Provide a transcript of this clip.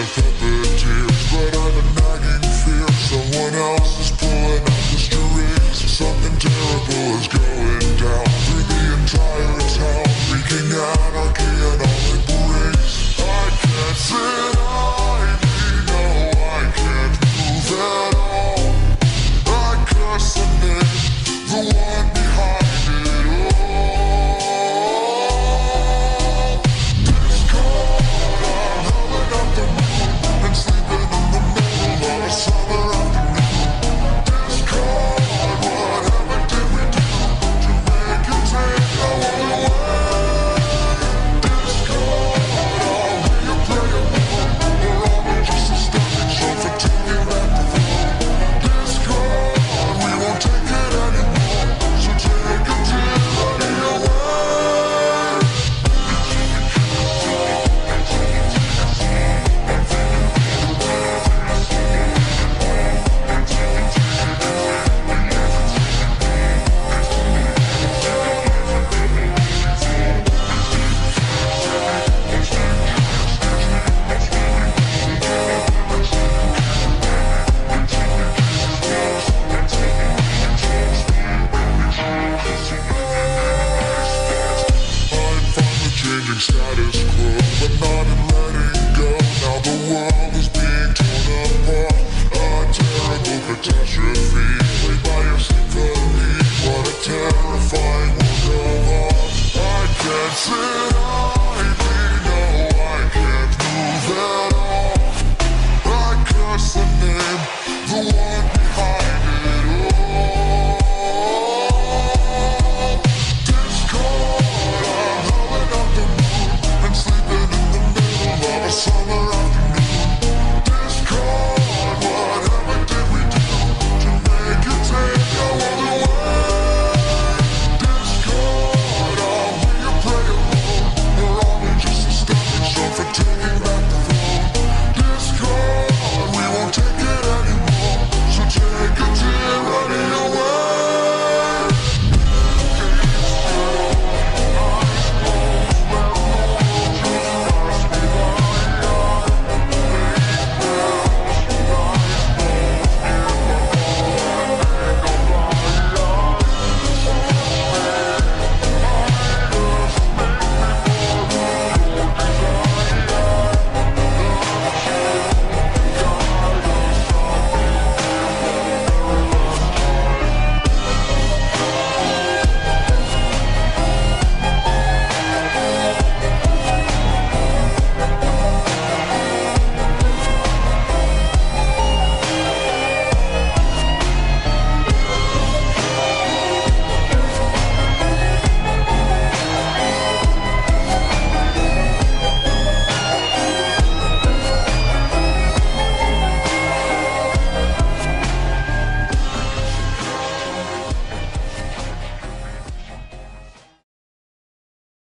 of puppeteers, but I'm a I.